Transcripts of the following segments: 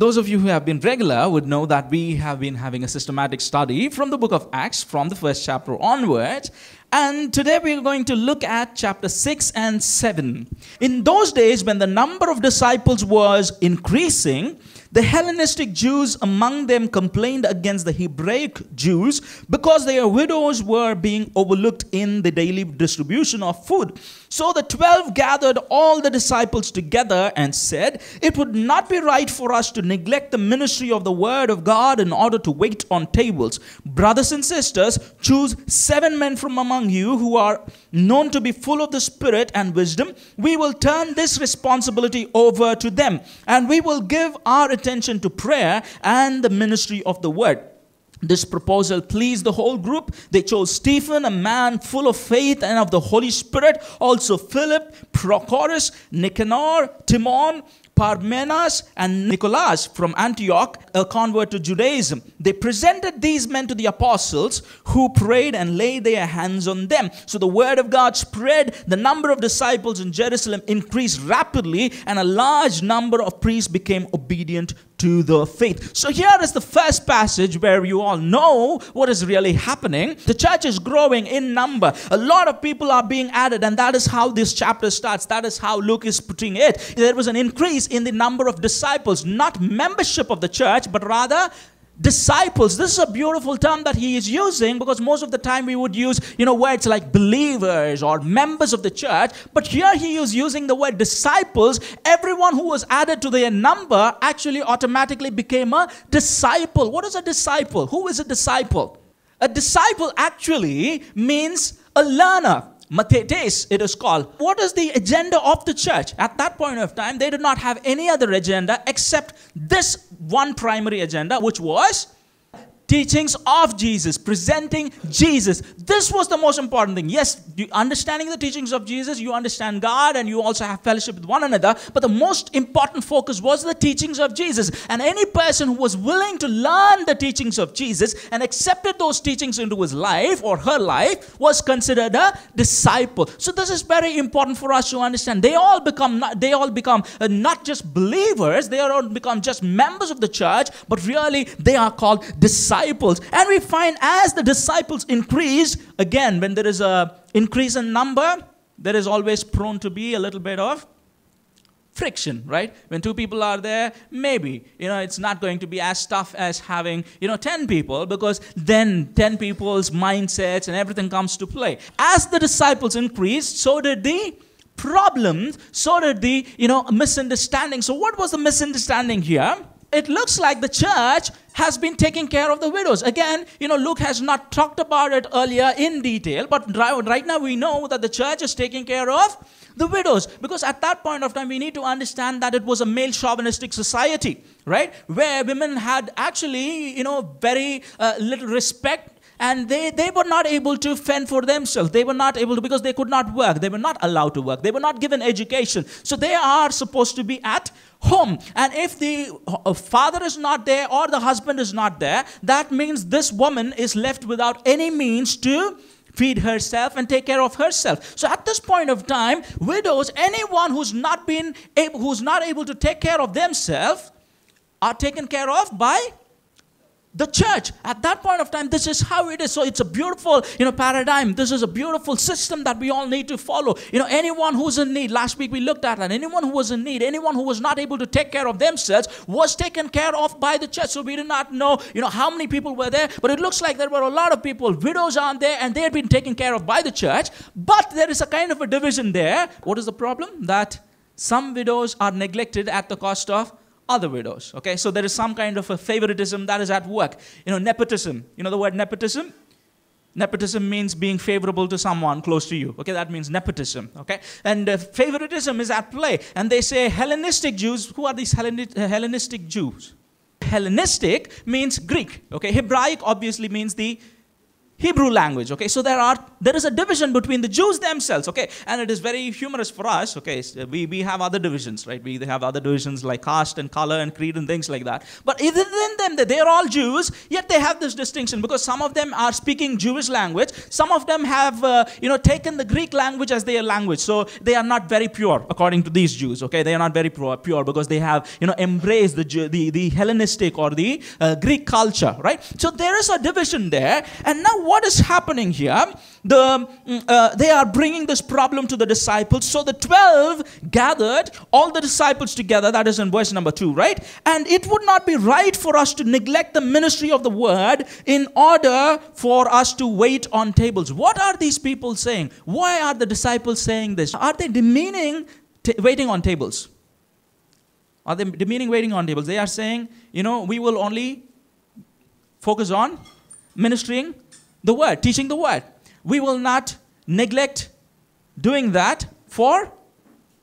Those of you who have been regular would know that we have been having a systematic study from the book of Acts, from the first chapter onwards. And today we are going to look at chapter 6 and 7. In those days, when the number of disciples was increasing, the Hellenistic Jews among them complained against the Hebraic Jews because their widows were being overlooked in the daily distribution of food. So the twelve gathered all the disciples together and said, It would not be right for us to neglect the ministry of the word of God in order to wait on tables. Brothers and sisters, choose seven men from among you who are known to be full of the Spirit and wisdom. We will turn this responsibility over to them, and we will give our attention to prayer and the ministry of the word. This proposal pleased the whole group. They chose Stephen, a man full of faith and of the Holy Spirit, also Philip, Prochorus, Nicanor, Timon, Parmenas and Nicholas from Antioch, a convert to Judaism. They presented these men to the apostles who prayed and laid their hands on them. So the word of God spread. The number of disciples in Jerusalem increased rapidly, and a large number of priests became obedient to the faith. So here is the first passage where you all know what is really happening. The church is growing in number. A lot of people are being added, and that is how this chapter starts. That is how Luke is putting it. There was an increase in the number of disciples, not membership of the church, but rather disciples. This is a beautiful term that he is using because most of the time we would use you know words like believers or members of the church. But here he is using the word disciples. Everyone who was added to their number actually automatically became a disciple. What is a disciple? Who is a disciple? A disciple actually means a learner Mathetes, it is called. What is the agenda of the church? At that point of time, they did not have any other agenda except this one primary agenda, which was teachings of Jesus, presenting Jesus. This was the most important thing. Yes, understanding the teachings of Jesus, you understand God and you also have fellowship with one another. But the most important focus was the teachings of Jesus. And any person who was willing to learn the teachings of Jesus and accepted those teachings into his life or her life was considered a disciple. So this is very important for us to understand. They all become not, they all become uh, not just believers, they all become just members of the church, but really they are called disciples disciples. And we find as the disciples increase, again, when there is a increase in number, there is always prone to be a little bit of friction right? When two people are there maybe you know it's not going to be as tough as having you know 10 people because then 10 people's mindsets and everything comes to play. As the disciples increased so did the problems so did the you know misunderstanding. So what was the misunderstanding here it looks like the church has been taking care of the widows. Again, you know, Luke has not talked about it earlier in detail, but right now we know that the church is taking care of the widows because at that point of time we need to understand that it was a male chauvinistic society right where women had actually you know very uh, little respect and they, they were not able to fend for themselves. They were not able to because they could not work. They were not allowed to work. They were not given education. So they are supposed to be at home. And if the uh, father is not there or the husband is not there, that means this woman is left without any means to feed herself and take care of herself. So at this point of time, widows, anyone who's not been able, who's not able to take care of themselves, are taken care of by the church. At that point of time this is how it is. So it's a beautiful you know paradigm. This is a beautiful system that we all need to follow. You know anyone who's in need last week we looked at that. Anyone who was in need anyone who was not able to take care of themselves was taken care of by the church. So we did not know you know how many people were there but it looks like there were a lot of people. Widows aren't there and they had been taken care of by the church. But there is a kind of a division there. What is the problem? That some widows are neglected at the cost of other widows. Okay, so there is some kind of a favoritism that is at work. You know, nepotism. You know the word nepotism? Nepotism means being favorable to someone close to you. Okay, that means nepotism. Okay, and uh, favoritism is at play. And they say Hellenistic Jews. Who are these Hellenistic Jews? Hellenistic means Greek. Okay, Hebraic obviously means the Hebrew language. Okay, so there are there is a division between the Jews themselves. Okay, and it is very humorous for us. Okay, so we, we have other divisions, right? We have other divisions like caste and color and creed and things like that. But within them, they are all Jews. Yet they have this distinction because some of them are speaking Jewish language. Some of them have uh, you know taken the Greek language as their language. So they are not very pure according to these Jews. Okay, they are not very pure, pure because they have you know embraced the the, the Hellenistic or the uh, Greek culture, right? So there is a division there. And now what is happening here? The, mm, uh, they are bringing this problem to the disciples. So the 12 gathered all the disciples together. That is in verse number 2, right? And it would not be right for us to neglect the ministry of the word in order for us to wait on tables. What are these people saying? Why are the disciples saying this? Are they demeaning waiting on tables? Are they demeaning waiting on tables? They are saying, you know, we will only focus on ministering the word, teaching the word. We will not neglect doing that for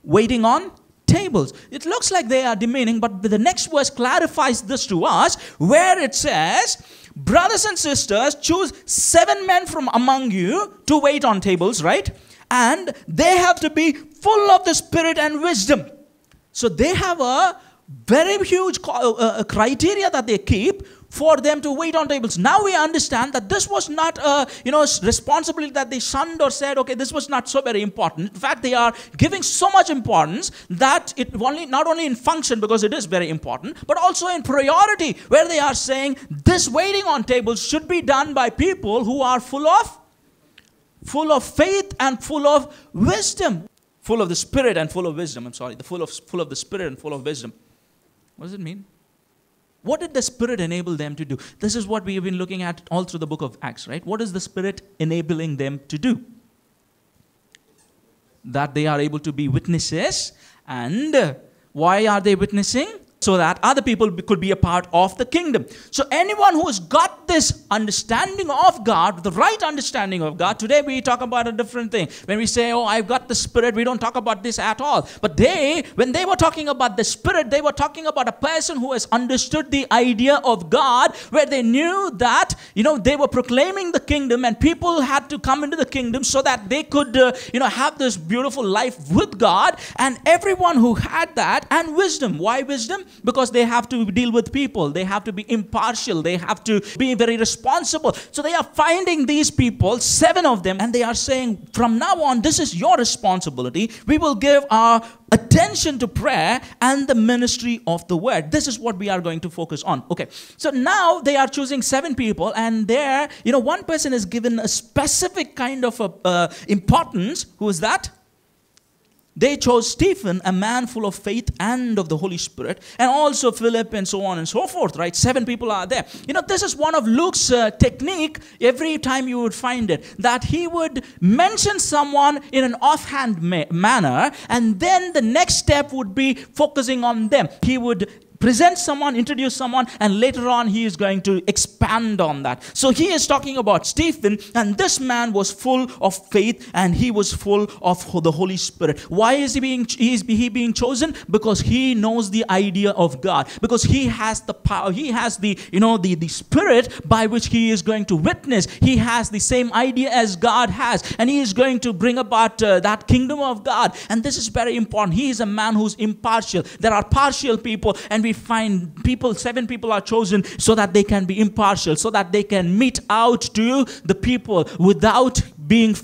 waiting on tables. It looks like they are demeaning, but the next verse clarifies this to us where it says, Brothers and sisters, choose seven men from among you to wait on tables, right? And they have to be full of the Spirit and wisdom. So they have a very huge uh, uh, criteria that they keep for them to wait on tables. Now we understand that this was not a you know responsibility that they shunned or said, okay, this was not so very important. In fact, they are giving so much importance that it only not only in function because it is very important, but also in priority, where they are saying this waiting on tables should be done by people who are full of full of faith and full of wisdom. Full of the spirit and full of wisdom. I'm sorry, the full of full of the spirit and full of wisdom. What does it mean? What did the Spirit enable them to do? This is what we have been looking at all through the book of Acts, right? What is the Spirit enabling them to do? That they are able to be witnesses. And uh, why are they witnessing? So that other people could be a part of the kingdom. So, anyone who has got this understanding of God, the right understanding of God, today we talk about a different thing. When we say, Oh, I've got the Spirit, we don't talk about this at all. But they, when they were talking about the Spirit, they were talking about a person who has understood the idea of God, where they knew that, you know, they were proclaiming the kingdom and people had to come into the kingdom so that they could, uh, you know, have this beautiful life with God. And everyone who had that and wisdom. Why wisdom? Because they have to deal with people, they have to be impartial, they have to be very responsible. So they are finding these people, seven of them, and they are saying, from now on, this is your responsibility. We will give our attention to prayer and the ministry of the word. This is what we are going to focus on. Okay. So now they are choosing seven people, and there, you know, one person is given a specific kind of a, uh, importance. Who is that? They chose Stephen, a man full of faith and of the Holy Spirit, and also Philip, and so on and so forth, right? Seven people are there. You know, this is one of Luke's uh, technique every time you would find it that he would mention someone in an offhand ma- manner, and then the next step would be focusing on them. He would present someone, introduce someone, and later on he is going to expand on that. So he is talking about Stephen, and this man was full of faith and he was full of the Holy Spirit. Why is he being is he being chosen? Because he knows the idea of God. Because he has the power, he has the you know the, the spirit by which he is going to witness. He has the same idea as God has, and he is going to bring about uh, that kingdom of God. And this is very important. He is a man who's impartial. There are partial people, and we find people, seven people are chosen so that they can be impartial, so that they can mete out to the people without being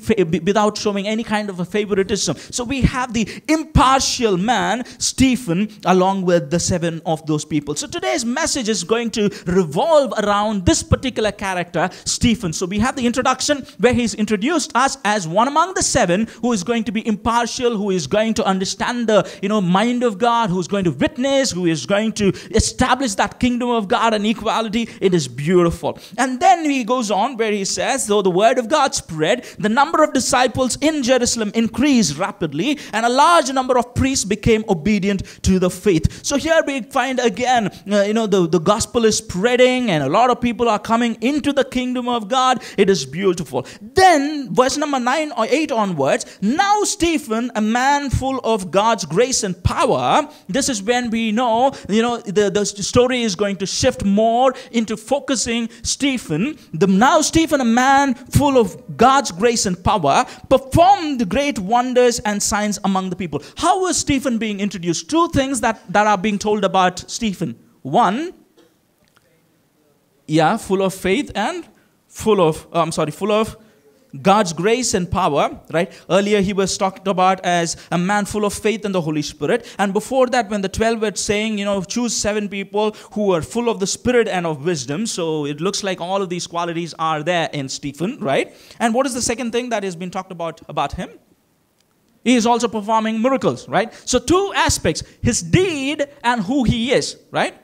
without showing any kind of a favoritism. So we have the impartial man, Stephen, along with the seven of those people. So today's message is going to revolve around this particular character, Stephen. So we have the introduction where he's introduced us as one among the seven who is going to be impartial, who is going to understand the you know mind of God, who is going to witness, who is going to establish that kingdom of God and equality. It is beautiful. And then he goes on where he says, though the word of God spread, the number of disciples in Jerusalem increased rapidly, and a large number of priests became obedient to the faith. So here we find again, uh, you know, the, the gospel is spreading, and a lot of people are coming into the kingdom of God. It is beautiful. Then, verse number 9 or 8 onwards, now Stephen, a man full of God's grace and power, this is when we know, you know, the, the story is going to shift more into focusing Stephen. The, now, Stephen, a man full of God's grace and power, performed great wonders and signs among the people. How was Stephen being introduced? Two things that, that are being told about Stephen. One, yeah, full of faith and full of, oh, I'm sorry, full of God's grace and power, right? Earlier he was talked about as a man full of faith in the Holy Spirit. And before that, when the 12 were saying, you know, choose seven people who are full of the Spirit and of wisdom. So it looks like all of these qualities are there in Stephen, right? And what is the second thing that has been talked about about him? He is also performing miracles, right? So two aspects, his deed and who he is, right?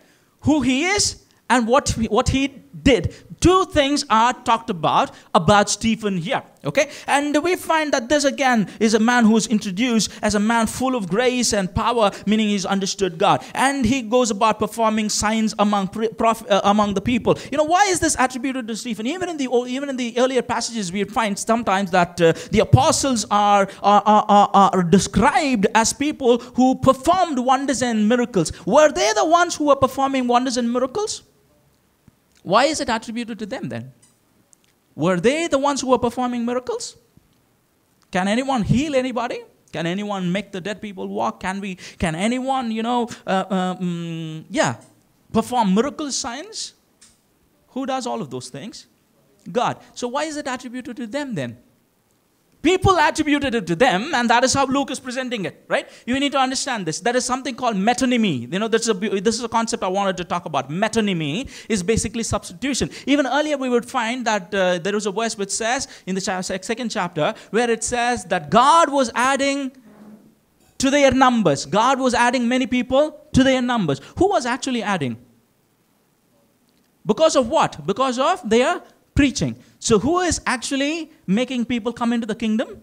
Who he is and what, what he did two things are talked about about Stephen here. Okay? And we find that this again is a man who is introduced as a man full of grace and power, meaning he's understood God. And he goes about performing signs among, uh, among the people. You know, why is this attributed to Stephen? Even in the, even in the earlier passages, we find sometimes that uh, the apostles are, are, are, are described as people who performed wonders and miracles. Were they the ones who were performing wonders and miracles? Why is it attributed to them then? Were they the ones who were performing miracles? Can anyone heal anybody? Can anyone make the dead people walk? Can we? Can anyone, you know, uh, um, yeah, perform miracle signs? Who does all of those things? God. So why is it attributed to them then? People attributed it to them, and that is how Luke is presenting it, right? You need to understand this. There is something called metonymy. You know, this is, a, this is a concept I wanted to talk about. Metonymy is basically substitution. Even earlier, we would find that uh, there is a verse which says, in the second chapter, where it says that God was adding to their numbers. God was adding many people to their numbers. Who was actually adding? Because of what? Because of their preaching. So, who is actually making people come into the kingdom?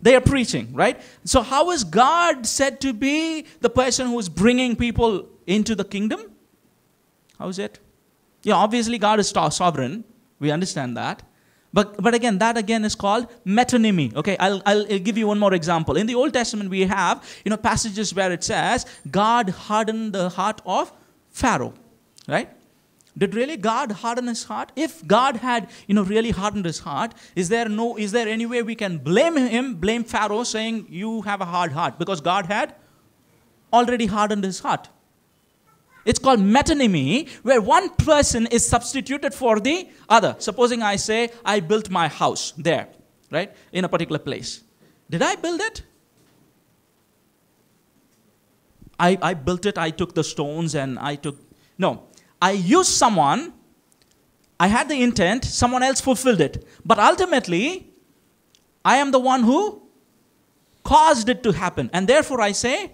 They are preaching, right? So, how is God said to be the person who is bringing people into the kingdom? How is it? Yeah, obviously, God is sovereign. We understand that. But, but again, that again is called metonymy. Okay, I'll, I'll give you one more example. In the Old Testament, we have you know passages where it says God hardened the heart of Pharaoh, right? Did really God harden his heart? If God had, you know, really hardened his heart, is there no, is there any way we can blame him, blame Pharaoh, saying you have a hard heart? Because God had already hardened his heart. It's called metonymy, where one person is substituted for the other. Supposing I say, I built my house there, right, in a particular place. Did I build it? I, I built it, I took the stones and I took. No, I used someone, I had the intent, someone else fulfilled it. But ultimately, I am the one who caused it to happen. And therefore, I say,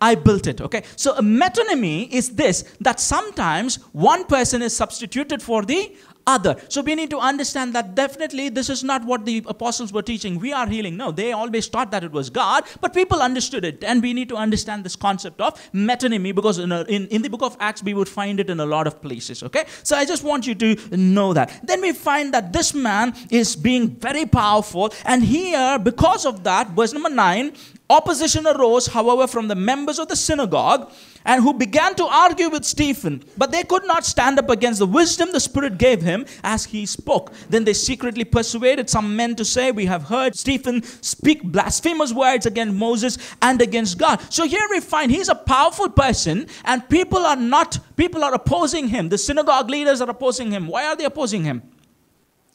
I built it. Okay? So, a metonymy is this that sometimes one person is substituted for the other. So we need to understand that definitely this is not what the apostles were teaching. We are healing. No, they always taught that it was God, but people understood it. And we need to understand this concept of metonymy because in, a, in, in the book of Acts, we would find it in a lot of places. Okay? So I just want you to know that. Then we find that this man is being very powerful. And here, because of that, verse number 9, opposition arose, however, from the members of the synagogue and who began to argue with Stephen. But they could not stand up against the wisdom the Spirit gave him as he spoke. Then they secretly persuaded some men to say, We have heard Stephen speak blasphemous words against Moses and against God. So here we find he's a powerful person, and people are not, people are opposing him. The synagogue leaders are opposing him. Why are they opposing him?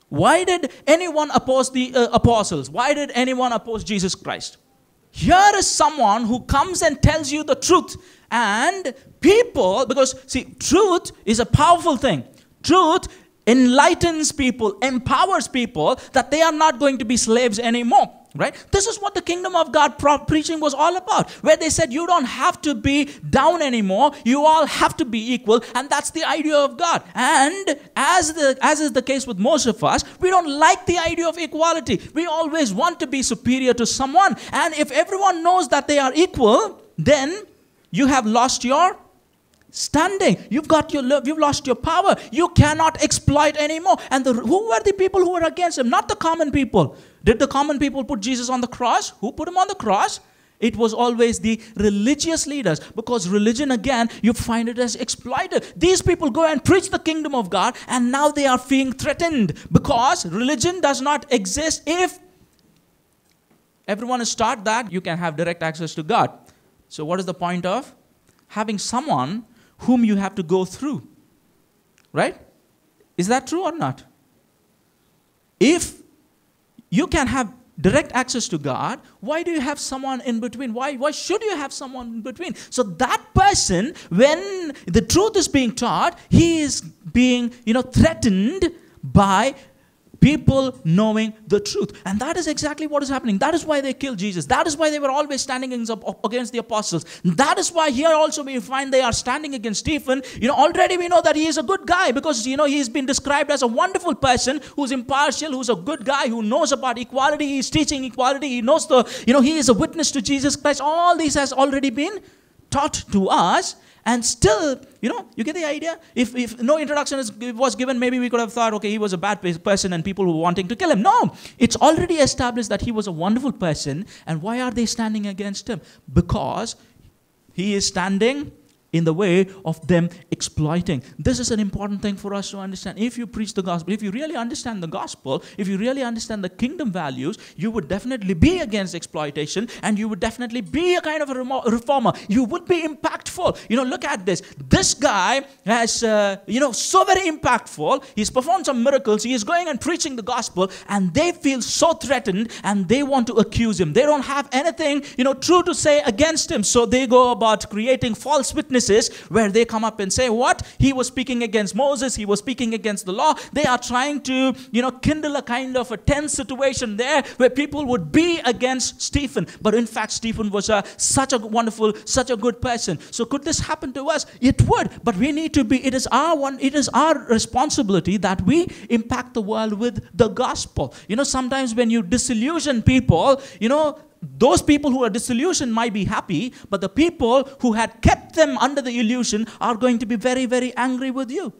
Why did anyone oppose the uh, apostles? Why did anyone oppose Jesus Christ? Here is someone who comes and tells you the truth and people, because see, truth is a powerful thing. Truth enlightens people, empowers people that they are not going to be slaves anymore. Right? This is what the kingdom of god preaching was all about where they said you don't have to be down anymore. You all have to be equal. And that's the idea of god. And as the as is the case with most of us we don't like the idea of equality. We always want to be superior to someone. And if everyone knows that they are equal then you have lost your standing. You've got your love you've lost your power. You cannot exploit anymore. And the, who were the people who were against him? Not the common people did the common people put jesus on the cross who put him on the cross it was always the religious leaders because religion again you find it as exploited these people go and preach the kingdom of god and now they are being threatened because religion does not exist if everyone is taught that you can have direct access to god so what is the point of having someone whom you have to go through. Right? Is that true or not? If you can have direct access to God, why do you have someone in between? Why, why should you have someone in between? So that person, when the truth is being taught, he is being, you know, threatened by people knowing the truth. And that is exactly what is happening. That is why they killed Jesus. That is why they were always standing against the apostles. That is why here also we find they are standing against Stephen. You know, already we know that he is a good guy because, you know, he's been described as a wonderful person who's impartial, who's a good guy, who knows about equality. He's teaching equality. He knows the, you know, he is a witness to Jesus Christ. All these has already been taught to us. And still, you know, you get the idea? If, if no introduction is, was given, maybe we could have thought, okay, he was a bad person and people were wanting to kill him. No, it's already established that he was a wonderful person. And why are they standing against him? Because he is standing in the way of them exploiting. This is an important thing for us to understand. If you preach the gospel, if you really understand the gospel, if you really understand the kingdom values, you would definitely be against exploitation and you would definitely be a kind of a reformer. You would be impactful. You know, look at this. This guy has, uh, you know, so very impactful. He's performed some miracles. He is going and preaching the gospel and they feel so threatened and they want to accuse him. They don't have anything, you know, true to say against him. So they go about creating false witnesses witnesses where they come up and say, What? He was speaking against Moses, he was speaking against the law. They are trying to, you know, kindle a kind of a tense situation there where people would be against Stephen. But in fact, Stephen was a, such a wonderful, such a good person. So could this happen to us? It would, but we need to be, it is our one, it is our responsibility that we impact the world with the gospel. You know, sometimes when you disillusion people, you know, those people who are disillusioned might be happy, but the people who had kept them under the illusion are going to be very, very angry with you.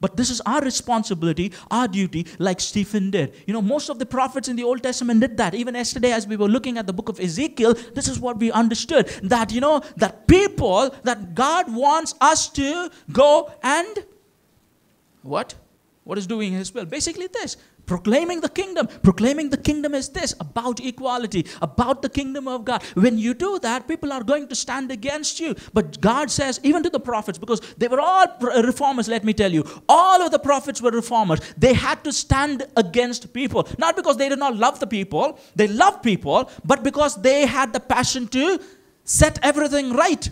But this is our responsibility, our duty, like Stephen did. You know, most of the prophets in the Old Testament did that. Even yesterday, as we were looking at the book of Ezekiel, this is what we understood that, you know, that people, that God wants us to go and what? What is doing His will? Basically, this Proclaiming the kingdom. Proclaiming the kingdom is this about equality, about the kingdom of God. When you do that, people are going to stand against you. But God says, even to the prophets, because they were all uh, reformers, let me tell you, all of the prophets were reformers. They had to stand against people. Not because they did not love the people, they loved people, but because they had the passion to set everything right.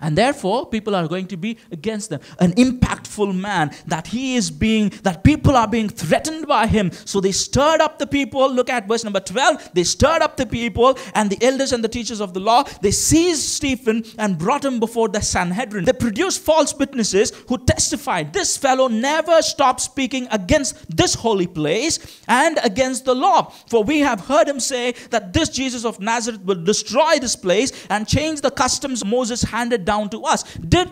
And therefore, people are going to be against them. An impactful man that he is being, that people are being threatened by him. So they stirred up the people. Look at verse number 12. They stirred up the people and the elders and the teachers of the law. They seized Stephen and brought him before the Sanhedrin. They produced false witnesses who testified, This fellow never stopped speaking against this holy place and against the law. For we have heard him say that this Jesus of Nazareth will destroy this place and change the customs Moses handed down to us. Did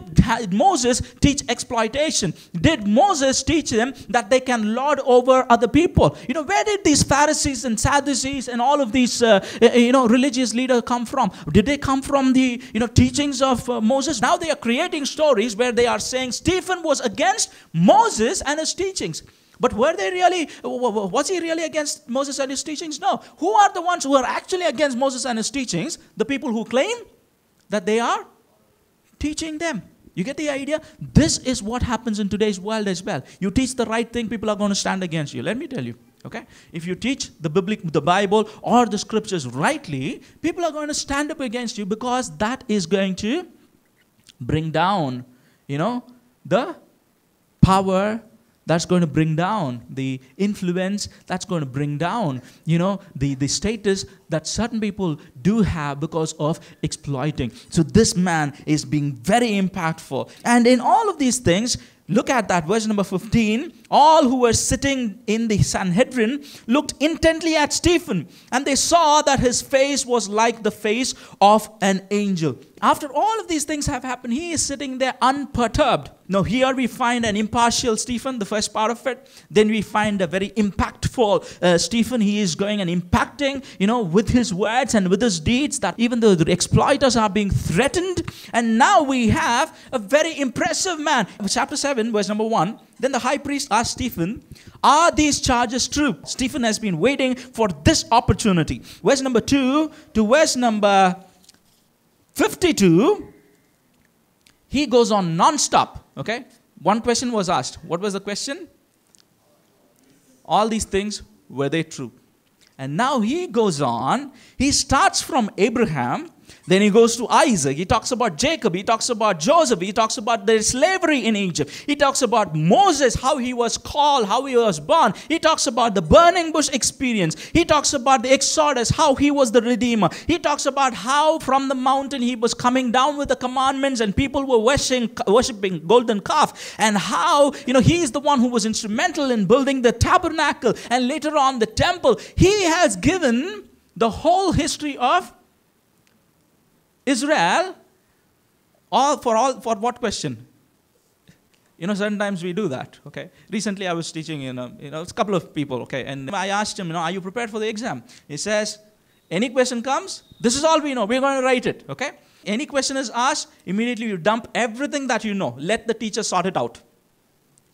Moses teach exploitation? Did Moses teach them that they can lord over other people? You know, where did these Pharisees and Sadducees and all of these, uh, uh, you know, religious leaders come from? Did they come from the, you know, teachings of uh, Moses? Now they are creating stories where they are saying Stephen was against Moses and his teachings. But were they really, was he really against Moses and his teachings? No. Who are the ones who are actually against Moses and his teachings? The people who claim that they are teaching them. You get the idea? This is what happens in today's world as well. You teach the right thing, people are going to stand against you. Let me tell you. Okay? If you teach the biblic, the Bible or the scriptures rightly, people are going to stand up against you because that is going to bring down, you know, the power that's going to bring down the influence, that's going to bring down, you know, the, the status that certain people do have because of exploiting. So this man is being very impactful. And in all of these things, Look at that, verse number 15. All who were sitting in the Sanhedrin looked intently at Stephen, and they saw that his face was like the face of an angel. After all of these things have happened, he is sitting there unperturbed. Now, here we find an impartial Stephen, the first part of it. Then we find a very impactful uh, Stephen. He is going and impacting, you know, with his words and with his deeds that even though the exploiters are being threatened. And now we have a very impressive man. Chapter 7, verse number 1. Then the high priest asked Stephen, Are these charges true? Stephen has been waiting for this opportunity. Verse number 2 to verse number 52, he goes on non-stop. Okay? One question was asked. What was the question? All these things, were they true? And now he goes on. He starts from Abraham then he goes to Isaac. He talks about Jacob. He talks about Joseph. He talks about the slavery in Egypt. He talks about Moses, how he was called, how he was born. He talks about the burning bush experience. He talks about the Exodus, how he was the Redeemer. He talks about how from the mountain he was coming down with the commandments and people were worshiping, worshiping golden calf. And how, you know, he is the one who was instrumental in building the tabernacle and later on the temple. He has given the whole history of Israel, all for all for what question? You know, sometimes we do that. Okay. Recently, I was teaching, you know, you know, a couple of people. Okay, and I asked him, you know, are you prepared for the exam? He says, any question comes, this is all we know. We're going to write it. Okay. Any question is asked, immediately you dump everything that you know. Let the teacher sort it out.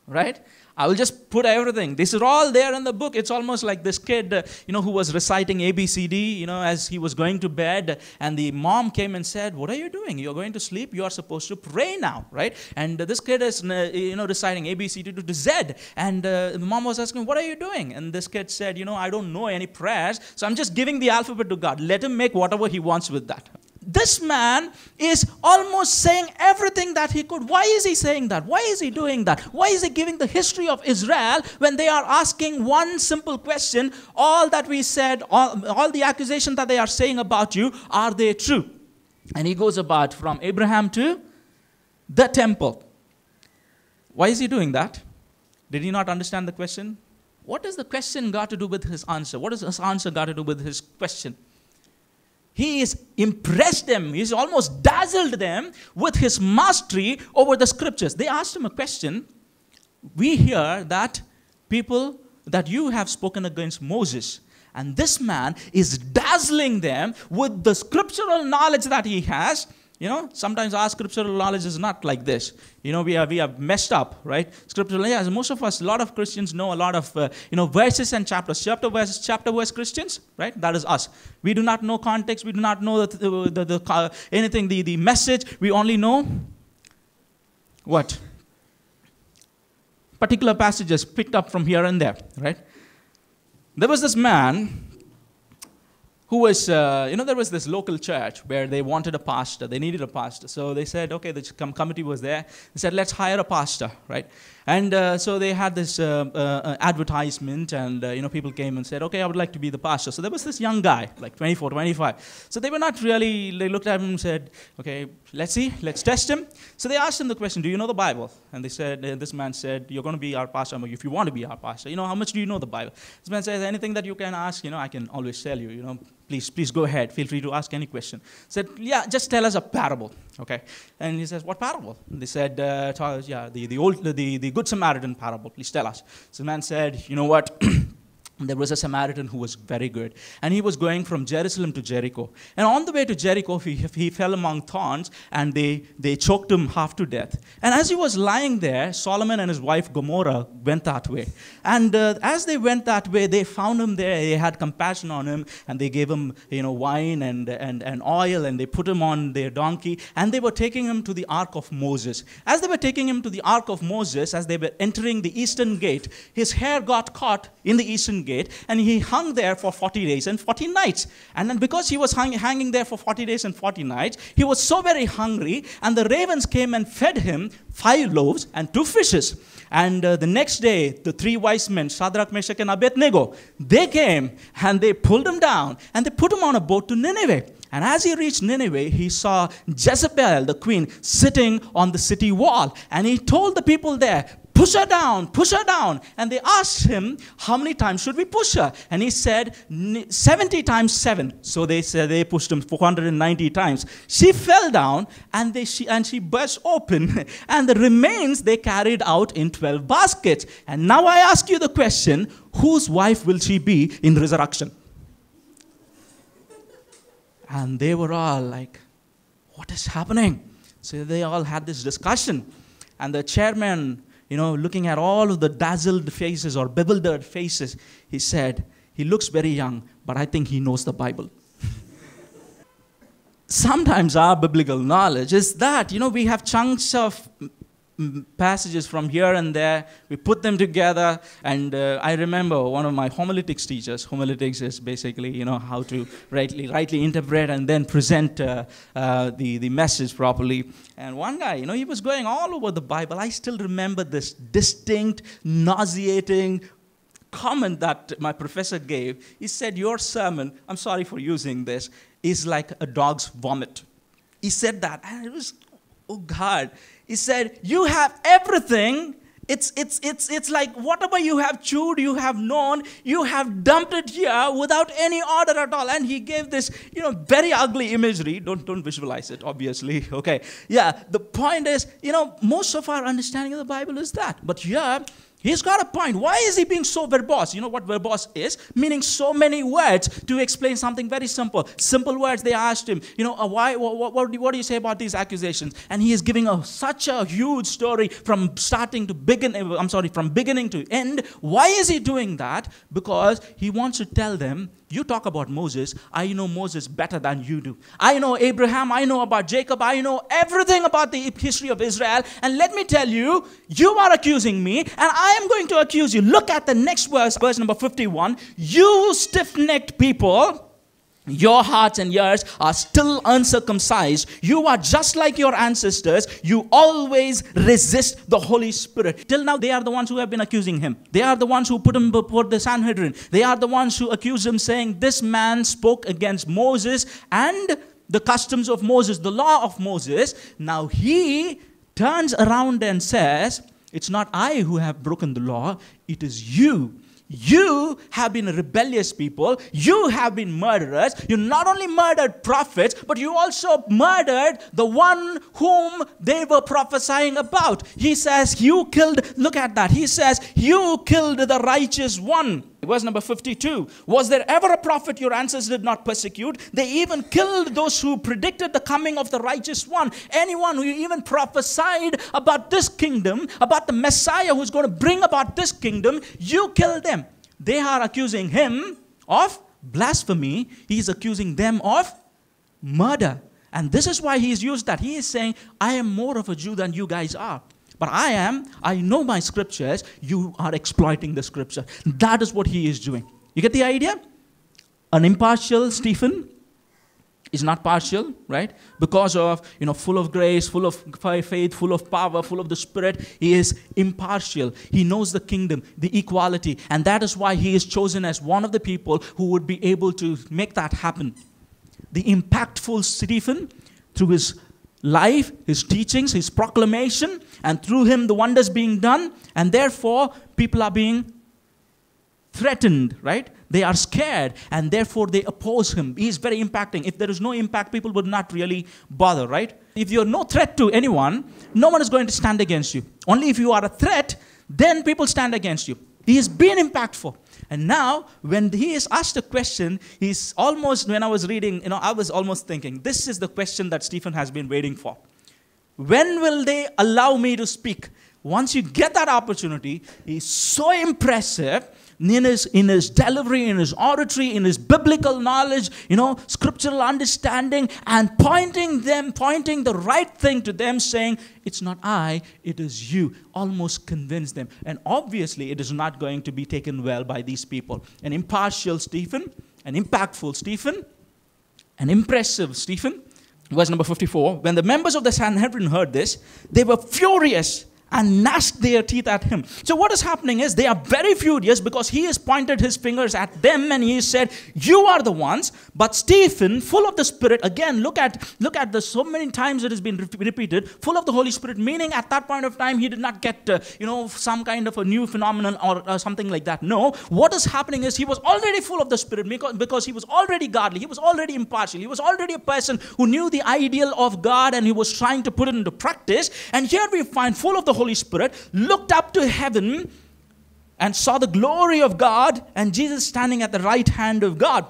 Right? I will just put everything. This is all there in the book. It's almost like this kid, uh, you know, who was reciting ABCD, you know, as he was going to bed, and the mom came and said, "What are you doing? You're going to sleep. You are supposed to pray now, right?" And uh, this kid is, uh, you know, reciting ABCD to Z, and the mom was asking, "What are you doing?" And this kid said, "You know, I don't know any prayers, so I'm just giving the alphabet to God. Let him make whatever he wants with that." This man is almost saying everything that he could. Why is he saying that? Why is he doing that? Why is he giving the history of Israel when they are asking one simple question? All that we said, all, all the accusations that they are saying about you, are they true? And he goes about from Abraham to the temple. Why is he doing that? Did he not understand the question? What does the question got to do with his answer? What does his answer got to do with his question? He is impressed them. He's almost dazzled them with his mastery over the scriptures. They asked him a question. We hear that people that you have spoken against moses and this man is dazzling them with the scriptural knowledge that he has you know, sometimes our scriptural knowledge is not like this. You know, we are, we are messed up, right? Scriptural, yes, most of us, a lot of Christians know a lot of, uh, you know, verses and chapters. Chapter verses, chapter verse Christians, right? That is us. We do not know context. We do not know the, the, the, the uh, anything, the, the message. We only know what? Particular passages picked up from here and there, right? There was this man who was, uh, you know, there was this local church where they wanted a pastor. They needed a pastor. So they said, okay, the committee was there. They said, let's hire a pastor, right? And uh, so they had this uh, uh, advertisement, and uh, you know, people came and said, "Okay, I would like to be the pastor." So there was this young guy, like 24, 25. So they were not really. They looked at him and said, "Okay, let's see, let's test him." So they asked him the question, "Do you know the Bible?" And they said, uh, "This man said, you're going to be our pastor. If you want to be our pastor, you know, how much do you know the Bible?" This man says, "Anything that you can ask, you know, I can always tell you. You know, please, please go ahead. Feel free to ask any question." Said, "Yeah, just tell us a parable." Okay. And he says, What parable? And they said, uh, Yeah, the, the, old, the, the Good Samaritan parable. Please tell us. So the man said, You know what? there was a Samaritan who was very good. And he was going from Jerusalem to Jericho. And on the way to Jericho, he, he fell among thorns and they, they choked him half to death. And as he was lying there, Solomon and his wife Gomorrah went that way. And uh, as they went that way, they found him there. They had compassion on him and they gave him you know, wine and, and, and oil and they put him on their donkey. And they were taking him to the ark of Moses. As they were taking him to the ark of Moses, as they were entering the eastern gate, his hair got caught in the eastern gate and he hung there for 40 days and 40 nights. And then because he was hang, hanging there for 40 days and 40 nights, he was so very hungry, and the ravens came and fed him five loaves and two fishes. And uh, the next day, the three wise men, Shadrach, Meshach, and Abednego, they came and they pulled him down and they put him on a boat to Nineveh. And as he reached Nineveh, he saw Jezebel, the queen, sitting on the city wall. And he told the people there, Push her down, push her down. And they asked him, How many times should we push her? And he said, 70 times 7. So they said they pushed him 490 times. She fell down and, they, she, and she burst open. And the remains they carried out in 12 baskets. And now I ask you the question whose wife will she be in resurrection? And they were all like, What is happening? So they all had this discussion. And the chairman you know, looking at all of the dazzled faces or bewildered faces, he said, He looks very young, but I think he knows the Bible. Sometimes our biblical knowledge is that, you know, we have chunks of passages from here and there. We put them together, and uh, I remember one of my homiletics teachers. Homiletics is basically, you know, how to rightly, rightly interpret and then present uh, uh, the, the message properly. And one guy, you know, he was going all over the Bible. I still remember this distinct, nauseating comment that my professor gave. He said, Your sermon, I'm sorry for using this, is like a dog's vomit. He said that, and it was, oh God he said, You have everything. It's, it's, it's, it's like whatever you have chewed, you have known, you have dumped it here without any order at all. And he gave this, you know, very ugly imagery. Don't, don't visualize it, obviously. Okay. Yeah. The point is, you know, most of our understanding of the Bible is that. But here, He's got a point. Why is he being so verbose? You know what verbose is? Meaning so many words to explain something very simple. Simple words. They asked him, you know, uh, why, what, what, what, do you say about these accusations? And he is giving a, such a huge story from starting to begin, I'm sorry, from beginning to end. Why is he doing that? Because he wants to tell them you talk about Moses. I know Moses better than you do. I know Abraham. I know about Jacob. I know everything about the history of Israel. And let me tell you, you are accusing me, and I am going to accuse you. Look at the next verse, verse number 51. You stiff necked people your hearts and ears are still uncircumcised. You are just like your ancestors. You always resist the Holy Spirit. Till now, they are the ones who have been accusing him. They are the ones who put him before the Sanhedrin. They are the ones who accuse him, saying, This man spoke against Moses and the customs of Moses, the law of Moses. Now he turns around and says, It's not I who have broken the law, it is you you have been rebellious people. You have been murderers. You not only murdered prophets, but you also murdered the one whom they were prophesying about. He says, You killed, look at that. He says, You killed the righteous one. Verse number 52 Was there ever a prophet your ancestors did not persecute? They even killed those who predicted the coming of the righteous one. Anyone who even prophesied about this kingdom, about the Messiah who's going to bring about this kingdom, you kill them. They are accusing him of blasphemy. He's accusing them of murder. And this is why he's used that. He is saying, I am more of a Jew than you guys are. But I am, I know my scriptures, you are exploiting the scripture. That is what he is doing. You get the idea? An impartial Stephen is not partial, right? Because of, you know, full of grace, full of faith, full of power, full of the Spirit, he is impartial. He knows the kingdom, the equality, and that is why he is chosen as one of the people who would be able to make that happen. The impactful Stephen, through his life, his teachings, his proclamation, and through him the wonders being done, and therefore people are being threatened, right? They are scared, and therefore they oppose him. He is very impacting. If there is no impact, people would not really bother, right? If you're no threat to anyone, no one is going to stand against you. Only if you are a threat, then people stand against you. He has been impactful. And now, when he is asked a question, he's almost, when I was reading, you know, I was almost thinking, this is the question that Stephen has been waiting for. When will they allow me to speak? Once you get that opportunity, he's so impressive in his, in his delivery, in his oratory, in his biblical knowledge, you know, scriptural understanding, and pointing them, pointing the right thing to them, saying, It's not I, it is you. Almost convince them. And obviously, it is not going to be taken well by these people. An impartial Stephen, an impactful Stephen, an impressive Stephen. Verse number 54 When the members of the Sanhedrin heard this, they were furious and gnashed their teeth at him. So, what is happening is they are very furious because he has pointed his fingers at them and he said, You are the ones. But Stephen, full of the Spirit, again, look at look at this so many times it has been re- repeated, full of the Holy Spirit, meaning at that point of time he did not get, uh, you know, some kind of a new phenomenon or uh, something like that. No, what is happening is he was already full of the Spirit because, because he was already godly, he was already impartial, he was already a person who knew the ideal of God and he was trying to put it into practice. And here we find full of the Holy Spirit, looked up to heaven and saw the glory of God and Jesus standing at the right hand of God.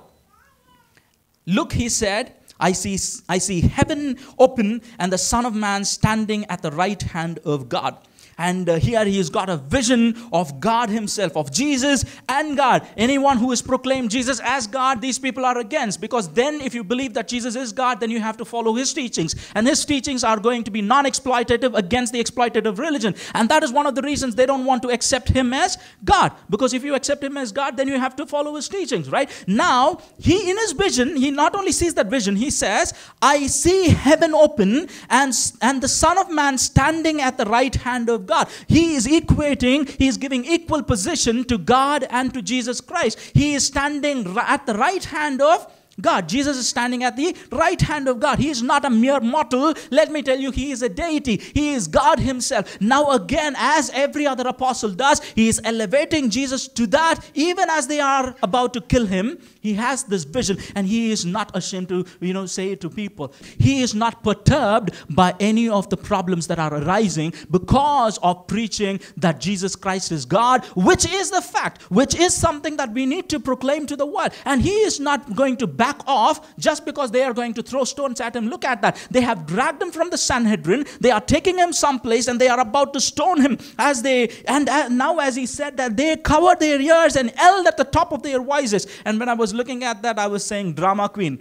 Look, he said, I see, I see heaven open and the Son of Man standing at the right hand of God. And uh, here he's got a vision of God himself, of Jesus and God. Anyone who has proclaimed Jesus as God, these people are against. Because then, if you believe that Jesus is God, then you have to follow his teachings. And his teachings are going to be non exploitative against the exploitative religion. And that is one of the reasons they don't want to accept him as God. Because if you accept him as God, then you have to follow his teachings, right? Now, he in his vision, he not only sees that vision, he says, I see heaven open and, and the Son of Man standing at the right hand of God. He is equating, he is giving equal position to God and to Jesus Christ. He is standing at the right hand of God. Jesus is standing at the right hand of God. He is not a mere mortal. Let me tell you, he is a deity. He is God himself. Now, again, as every other apostle does, he is elevating Jesus to that. Even as they are about to kill him, he has this vision and he is not ashamed to, you know, say it to people. He is not perturbed by any of the problems that are arising because of preaching that Jesus Christ is God, which is the fact, which is something that we need to proclaim to the world. And he is not going to back off just because they are going to throw stones at him. Look at that. They have dragged him from the Sanhedrin. They are taking him someplace and they are about to stone him as they, and uh, now as he said that they covered their ears and yelled at the top of their voices. And when I was looking at that, I was saying drama queen.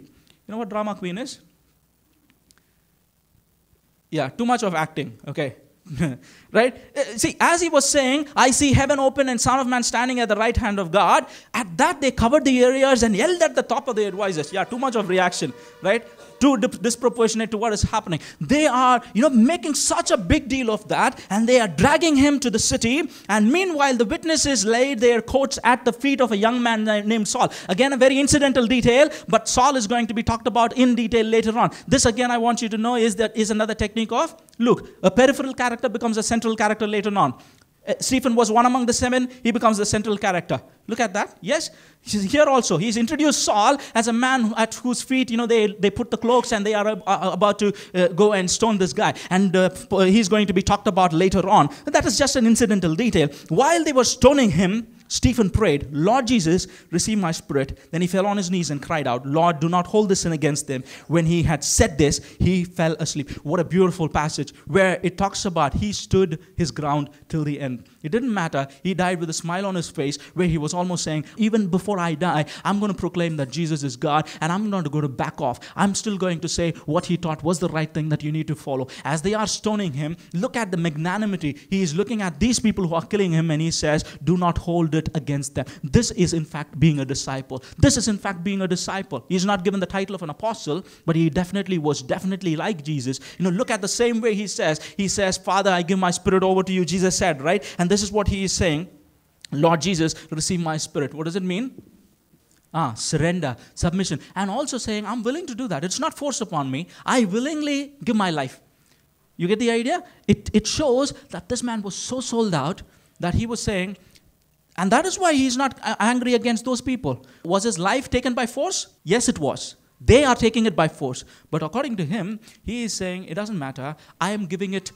You know what drama queen is? Yeah, too much of acting. Okay. right? Uh, see, as he was saying, I see heaven open and Son of Man standing at the right hand of God. At that, they covered the ears and yelled at the top of their voices. Yeah, too much of reaction, right? Too disproportionate to what is happening. They are, you know, making such a big deal of that, and they are dragging him to the city. And meanwhile, the witnesses laid their coats at the feet of a young man named Saul. Again, a very incidental detail, but Saul is going to be talked about in detail later on. This, again, I want you to know is that is another technique of Luke. A peripheral character becomes a central character later on. Uh, Stephen was one among the seven, he becomes the central character. Look at that. Yes? Here also, he's introduced Saul as a man at whose feet, you know, they, they put the cloaks and they are uh, uh about to uh, go and stone this guy. And uh, he's going to be talked about later on. That is just an incidental detail. While they were stoning him, Stephen prayed, Lord Jesus, receive my spirit. Then he fell on his knees and cried out, Lord, do not hold this sin against them. When he had said this, he fell asleep. What a beautiful passage where it talks about he stood his ground till the end. It didn't matter. He died with a smile on his face where he was almost saying, Even before I die, I'm going to proclaim that Jesus is God and I'm not going to go to back off. I'm still going to say what he taught was the right thing that you need to follow. As they are stoning him, look at the magnanimity. He is looking at these people who are killing him and he says, Do not hold it it against them. This is, in fact, being a disciple. This is, in fact, being a disciple. He's not given the title of an apostle, but he definitely was definitely like Jesus. You know, look at the same way he says, He says, Father, I give my spirit over to you, Jesus said, right? And this is what he is saying Lord Jesus, receive my spirit. What does it mean? Ah, surrender, submission. And also saying, I'm willing to do that. It's not forced upon me. I willingly give my life. You get the idea? It, it shows that this man was so sold out that he was saying, and that is why he's not angry against those people. Was his life taken by force? Yes, it was. They are taking it by force. But according to him, he is saying, it doesn't matter. I am giving it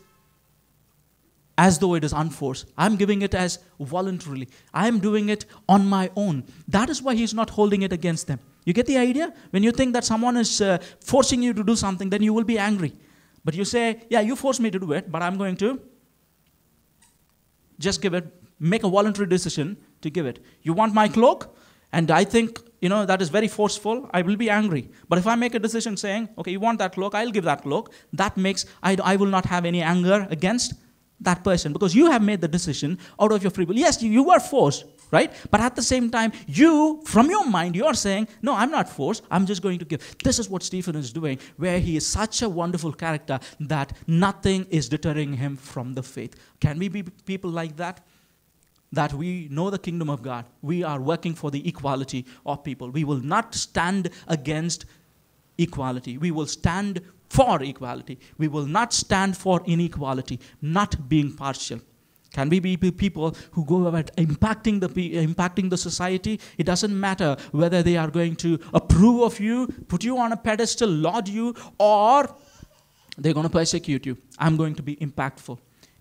as though it is unforced. I'm giving it as voluntarily. I am doing it on my own. That is why he's not holding it against them. You get the idea? When you think that someone is uh, forcing you to do something, then you will be angry. But you say, yeah, you forced me to do it, but I'm going to just give it make a voluntary decision to give it. You want my cloak? And I think, you know, that is very forceful. I will be angry. But if I make a decision saying, okay, you want that cloak, I'll give that cloak, that makes, I, I will not have any anger against that person because you have made the decision out of your free will. Yes, you, you were forced, right? But at the same time, you, from your mind, you're saying, no, I'm not forced. I'm just going to give. This is what Stephen is doing, where he is such a wonderful character that nothing is deterring him from the faith. Can we be people like that? That we know the kingdom of God. We are working for the equality of people. We will not stand against equality. We will stand for equality. We will not stand for inequality, not being partial. Can we be people who go about impacting the, impacting the society? It doesn't matter whether they are going to approve of you, put you on a pedestal, laud you, or they're going to persecute you. I'm going to be impactful.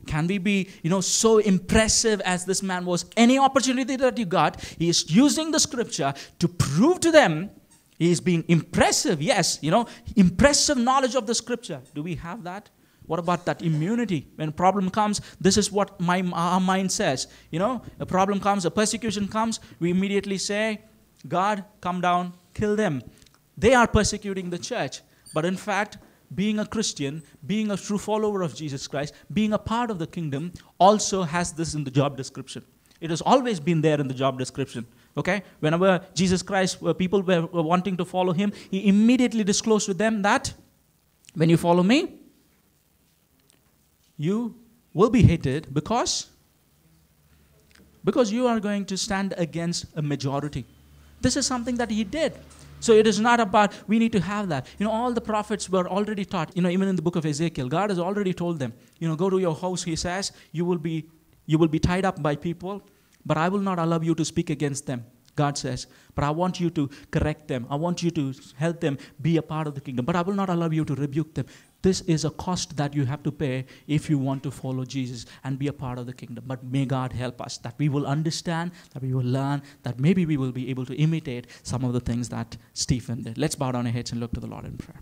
Can we be, you know, so impressive as this man was? Any opportunity that you got, he is using the scripture to prove to them he is being impressive, yes, you know, impressive knowledge of the scripture. Do we have that? What about that immunity? When a problem comes, this is what my, our mind says. You know, a problem comes, a persecution comes, we immediately say, God, come down, kill them. They are persecuting the church. But in fact, being a Christian, being a true follower of Jesus Christ, being a part of the kingdom also has this in the job description. It has always been there in the job description. Okay? Whenever Jesus Christ, uh, people were, were wanting to follow him, he immediately disclosed to them that when you follow me, you will be hated because because you are going to stand against a majority. This is something that he did. So it is not about we need to have that. You know, all the prophets were already taught, you know, even in the book of Ezekiel, God has already told them, you know, go to your house, he says, you will be you will be tied up by people but I will not allow you to speak against them. God says, but I want you to correct them. I want you to help them be a part of the kingdom. But I will not allow you to rebuke them. This is a cost that you have to pay if you want to follow Jesus and be a part of the kingdom. But may God help us that we will understand, that we will learn, that maybe we will be able to imitate some of the things that Stephen did. Let's bow down our heads and look to the Lord in prayer.